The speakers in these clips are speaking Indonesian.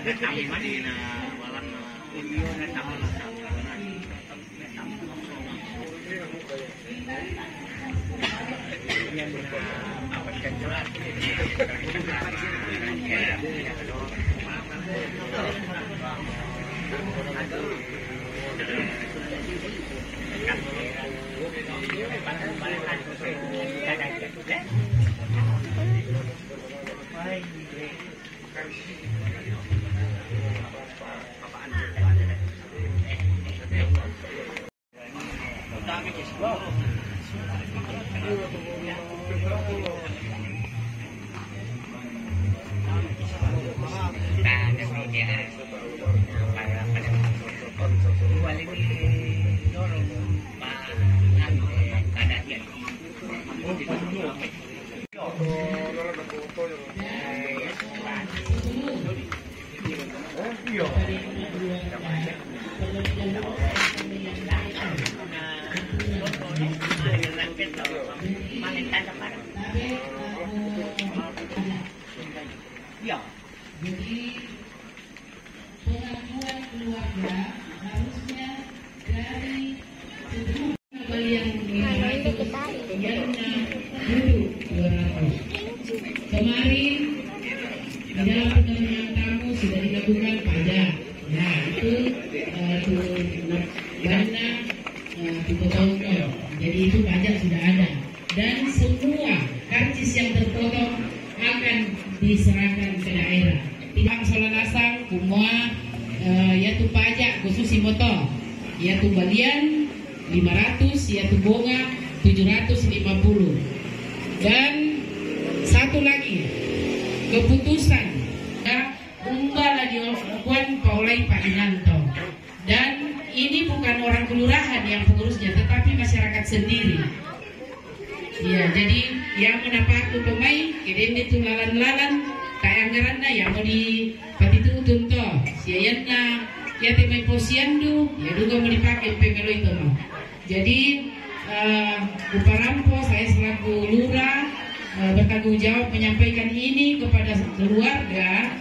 kami mandi na Thank you. Iya. malentanos para eh, dipotong jadi itu pajak sudah ada. Dan semua karcis yang terpotong akan diserahkan ke daerah. Tidak salah nasang semua eh, yaitu pajak khusus motor. Yaitu balian 500 yaitu bunga 750 dan satu lagi keputusan. Ya, umbala dilakukan oleh Pak yang pengurusnya tetapi masyarakat sendiri Ya, jadi yang mendapat pemain, keden itu lalan-lalan, kayak ngerana yang mau di patitu tunto, siayanna, ya temai posiandu, ya juga mau dipakai pemelo itu mah. Jadi uh, Uparampo saya selaku lurah uh, bertanggung jawab menyampaikan ini kepada keluarga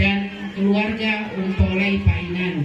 dan keluarga Umpolai Painan.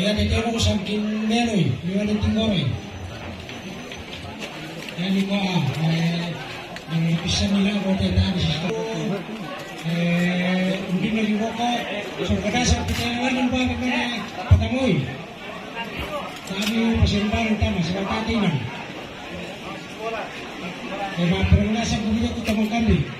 De temo menoi, nila de tingoroi. Yani ko ah, eh, ang isa nila ko te tani sa Eh, hindi na liwo ko, so kada sa kita ng ba ka patamoy. Kami pasimbahan tama sa katinan. Eh, maperlunasan ko ko tamang kami.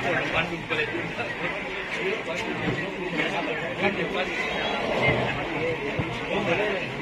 tulong na ditigura ko. Eh, pero may nabati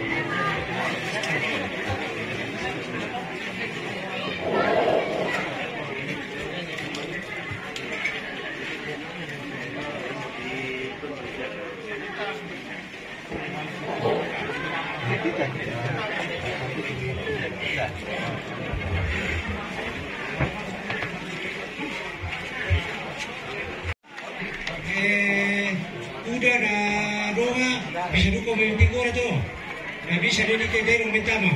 udah na doa bisa dukung memimpin gora tuh. Nah bisa dia ke derong bentama.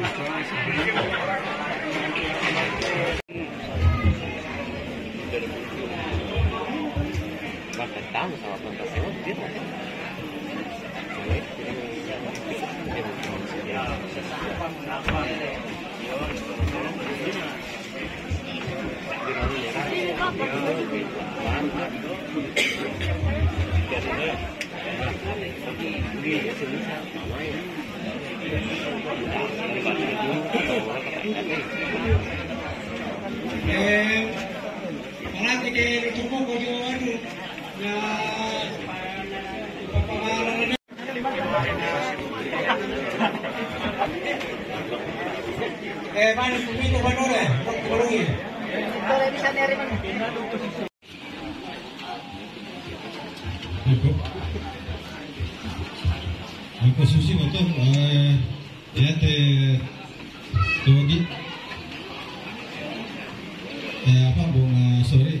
Bakit tahu sama pentas dia Eh, malati ke tumo ko Eh, paano pumito ba nun eh? Pagkulungin. Ecco. Ang posisi mo to, eh. Eh, apa, bung, eh, sorry,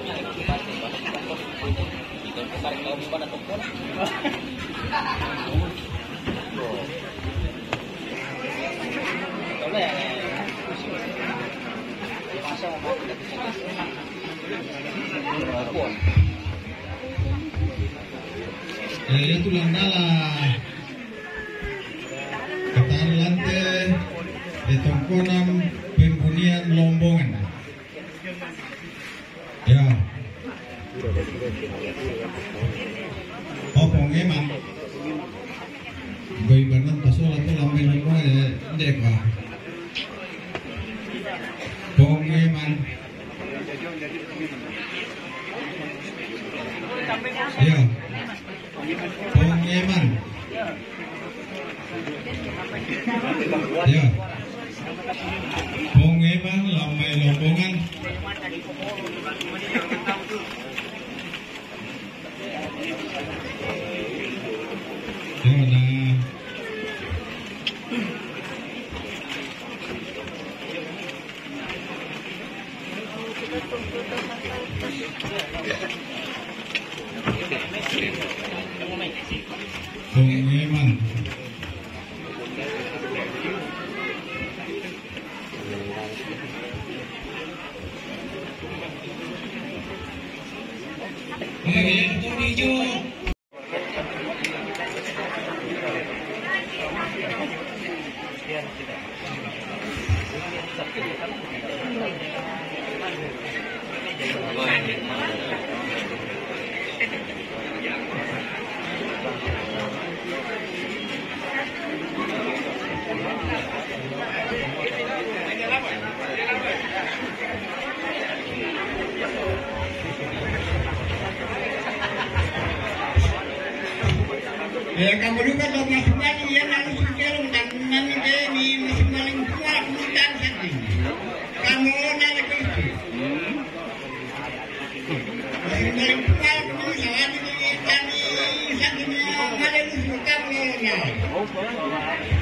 Eh, itu landala Katalante de Tongkonam Pembunian Lombongan. opo ngeman goi banan pasola to lambe nimo e ndekwa pong ngeman iya pong ngeman iya pong ngeman lambe lombongan Ya, nah. Pengeman. Eh, kartu hijau. Ya kamu juga ya sakti. Kamu ini kami.